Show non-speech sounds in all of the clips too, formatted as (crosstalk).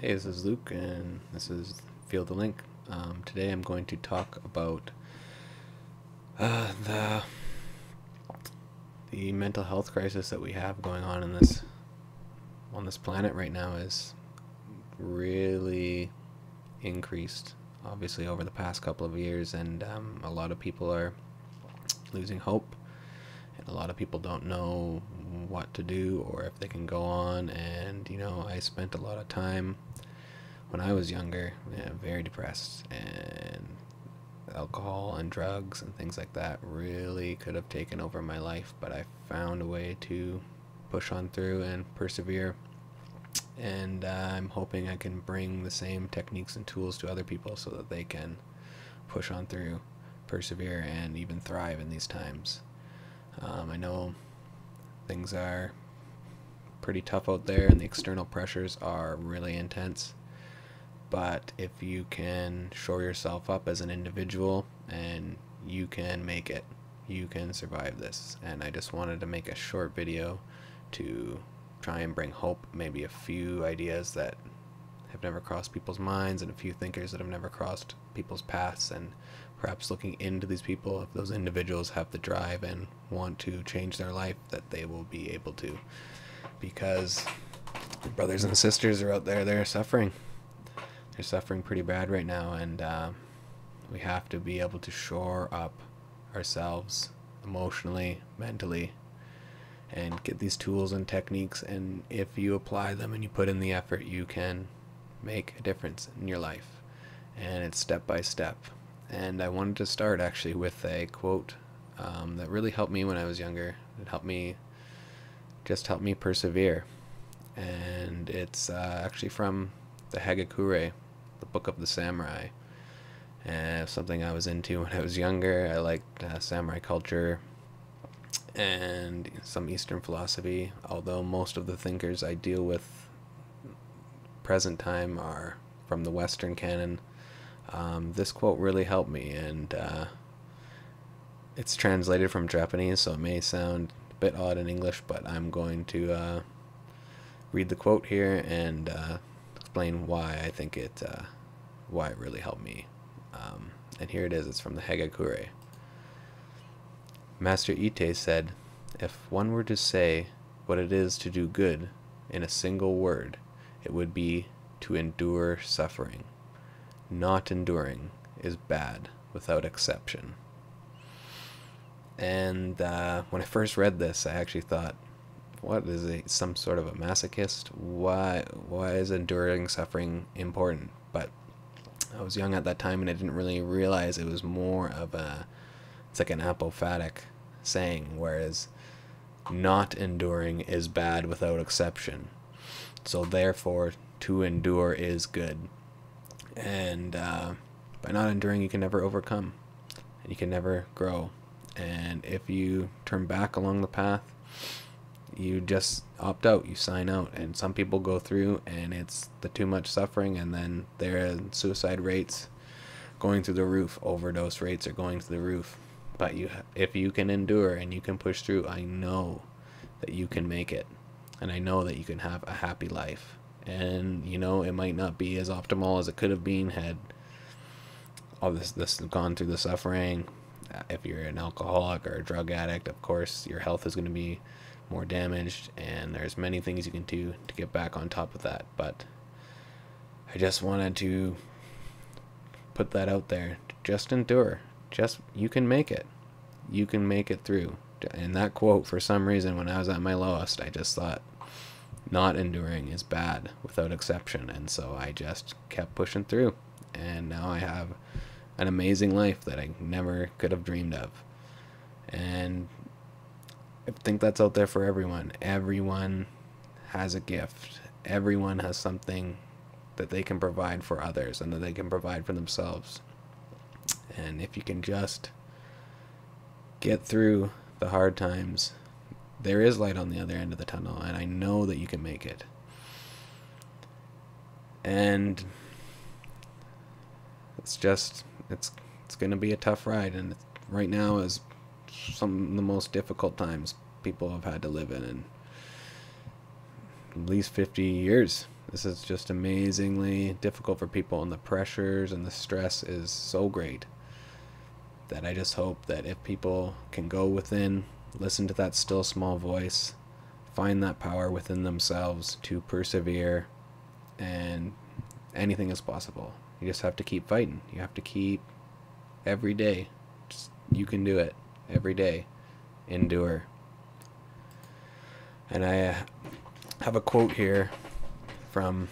Hey, this is Luke, and this is Feel the Link. Um, today I'm going to talk about uh, the the mental health crisis that we have going on in this on this planet right now is really increased, obviously over the past couple of years, and um, a lot of people are losing hope, and a lot of people don't know what to do or if they can go on. And you know, I spent a lot of time when I was younger, yeah, very depressed, and alcohol and drugs and things like that really could have taken over my life. But I found a way to push on through and persevere. And uh, I'm hoping I can bring the same techniques and tools to other people so that they can push on through, persevere, and even thrive in these times. Um, I know things are pretty tough out there, and the external pressures are really intense. But if you can shore yourself up as an individual and you can make it, you can survive this. And I just wanted to make a short video to try and bring hope, maybe a few ideas that have never crossed people's minds and a few thinkers that have never crossed people's paths. And perhaps looking into these people if those individuals have the drive and want to change their life that they will be able to. Because brothers and sisters are out there they're suffering they're suffering pretty bad right now and uh, we have to be able to shore up ourselves emotionally mentally and get these tools and techniques and if you apply them and you put in the effort you can make a difference in your life and it's step by step and I wanted to start actually with a quote um, that really helped me when I was younger. It helped me, just helped me persevere. And it's uh, actually from the Hagakure, the Book of the Samurai. And something I was into when I was younger. I liked uh, samurai culture and some Eastern philosophy, although most of the thinkers I deal with present time are from the Western canon um, this quote really helped me, and uh, it's translated from Japanese, so it may sound a bit odd in English, but I'm going to uh, read the quote here and uh, explain why I think it, uh, why it really helped me. Um, and here it is. It's from the Hagakure. Master Ittei said, "If one were to say what it is to do good in a single word, it would be to endure suffering." not enduring is bad without exception. And uh, when I first read this, I actually thought, what is he, some sort of a masochist? Why, why is enduring suffering important? But I was young at that time and I didn't really realize it was more of a, it's like an apophatic saying, whereas not enduring is bad without exception. So therefore, to endure is good and uh, by not enduring you can never overcome and you can never grow and if you turn back along the path you just opt out you sign out. And some people go through and it's the too much suffering and then their suicide rates going through the roof. Overdose rates are going through the roof. But you if you can endure and you can push through i know that you can make it. And i know that you can have a happy life. And you know it might not be as optimal as it could have been had all this this gone through the suffering. If you're an alcoholic or a drug addict of course your health is going to be more damaged and there's many things you can do to get back on top of that but i just wanted to put that out there just endure just you can make it you can make it through and that quote for some reason when i was at my lowest i just thought not enduring is bad without exception. And so I just kept pushing through. And now I have an amazing life that I never could have dreamed of. And I think that's out there for everyone. Everyone has a gift, everyone has something that they can provide for others and that they can provide for themselves. And if you can just get through the hard times there is light on the other end of the tunnel, and I know that you can make it. And it's just it's it's going to be a tough ride, and right now is some of the most difficult times people have had to live in in at least 50 years. This is just amazingly difficult for people, and the pressures and the stress is so great that I just hope that if people can go within, listen to that still small voice, find that power within themselves to persevere, and anything is possible. You just have to keep fighting. You have to keep every day. Just, you can do it every day. Endure. And I uh, have a quote here from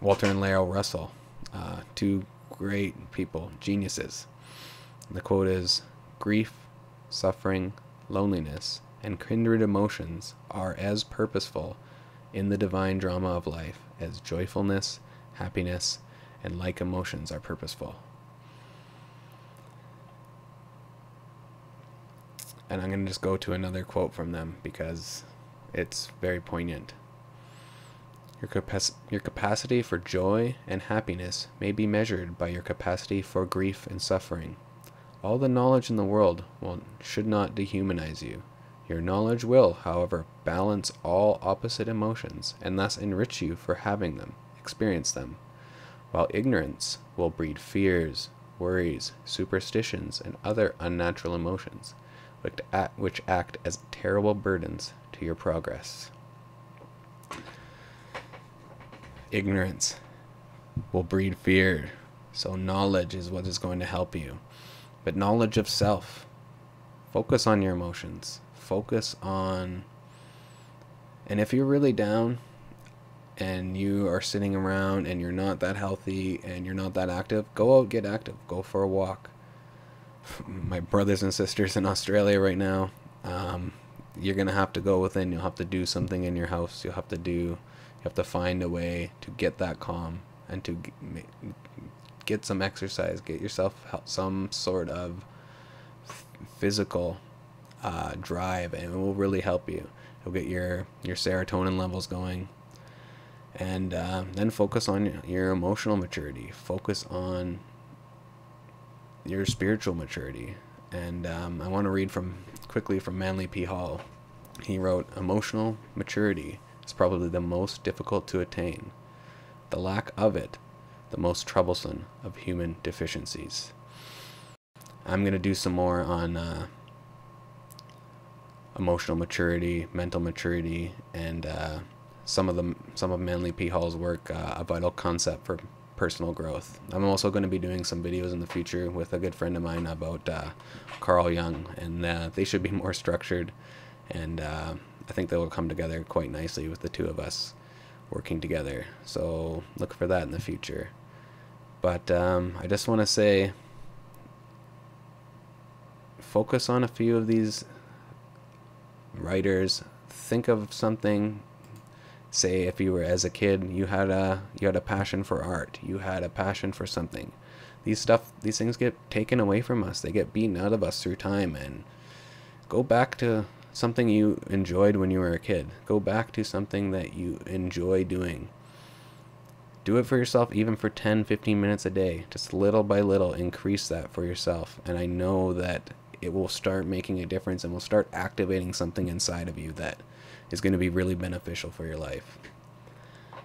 Walter and Lao Russell, uh, two great people, geniuses. And the quote is Grief, suffering, loneliness, and kindred emotions are as purposeful in the divine drama of life as joyfulness, happiness, and like emotions are purposeful. And I'm going to just go to another quote from them because it's very poignant. Your, capac- your capacity for joy and happiness may be measured by your capacity for grief and suffering. All the knowledge in the world will, should not dehumanize you. Your knowledge will, however, balance all opposite emotions and thus enrich you for having them, experience them, while ignorance will breed fears, worries, superstitions, and other unnatural emotions, which act, which act as terrible burdens to your progress. Ignorance will breed fear, so knowledge is what is going to help you. But knowledge of self, focus on your emotions, focus on. And if you're really down, and you are sitting around and you're not that healthy and you're not that active, go out, get active, go for a walk. My brothers and sisters in Australia right now, um, you're gonna have to go within. You'll have to do something in your house. You'll have to do. You have to find a way to get that calm and to get some exercise. Get yourself some sort of physical uh, drive, and it will really help you. It'll get your your serotonin levels going, and uh, then focus on your emotional maturity. Focus on your spiritual maturity. And um, I want to read from quickly from Manly P. Hall. He wrote, Emotional maturity is probably the most difficult to attain. The lack of it, the most troublesome of human deficiencies. I'm going to do some more on uh, emotional maturity, mental maturity, and uh, some of the some of Manly P. Hall's work, uh, a vital concept for personal growth. I'm also going to be doing some videos in the future with a good friend of mine about uh, Carl Jung, and uh, they should be (laughs) more structured, and uh, I think they will come together quite nicely with the two of us working together. So look for that in the future. But um, I just want to say, focus on a few of these writers. Think of something say if you were as a kid you had a you had a passion for art you had a passion for something. These stuff these things get taken away from us. They get beaten out of us through time. And go back to something you enjoyed when you were a kid. Go back to something that you enjoy doing. Do it for yourself even for 10 15 minutes a day. Just little by little increase that for yourself. And i know that it will start making a difference and will start activating something inside of you that is going to be really beneficial for your life.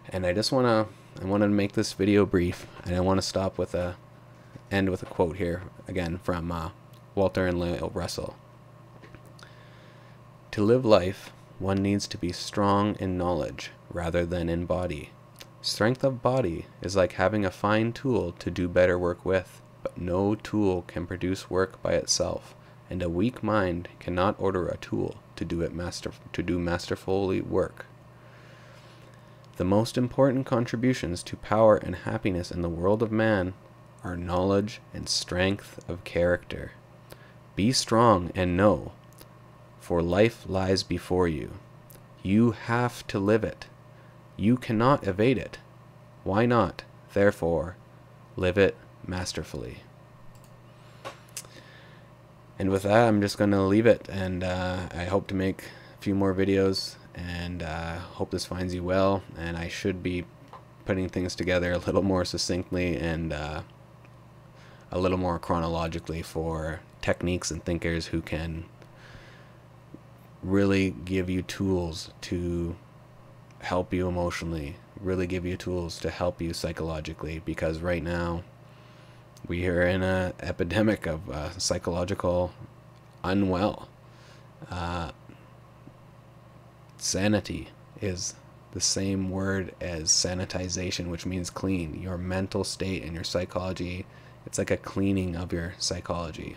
And I just want to I want to make this video brief and I want to stop with a end with a quote here again from uh, Walter and Lao Russell. To live life, one needs to be strong in knowledge rather than in body. Strength of body is like having a fine tool to do better work with, but no tool can produce work by itself, and a weak mind cannot order a tool to do it master to do masterfully work. The most important contributions to power and happiness in the world of man are knowledge and strength of character. Be strong and know, for life lies before you. You have to live it. You cannot evade it. Why not, therefore, live it masterfully? And with that, I'm just going to leave it. And uh, I hope to make a few more videos. And uh, hope this finds you well. And I should be putting things together a little more succinctly and uh, a little more chronologically for techniques and thinkers who can really give you tools to help you emotionally really give you tools to help you psychologically because right now we are in an epidemic of uh, psychological unwell. Uh, sanity is the same word as sanitization, which means clean. Your mental state and your psychology, it's like a cleaning of your psychology.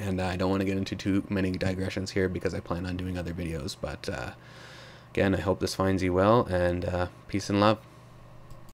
And uh, I don't want to get into too many digressions here because I plan on doing other videos. But uh, again, I hope this finds you well, and uh, peace and love.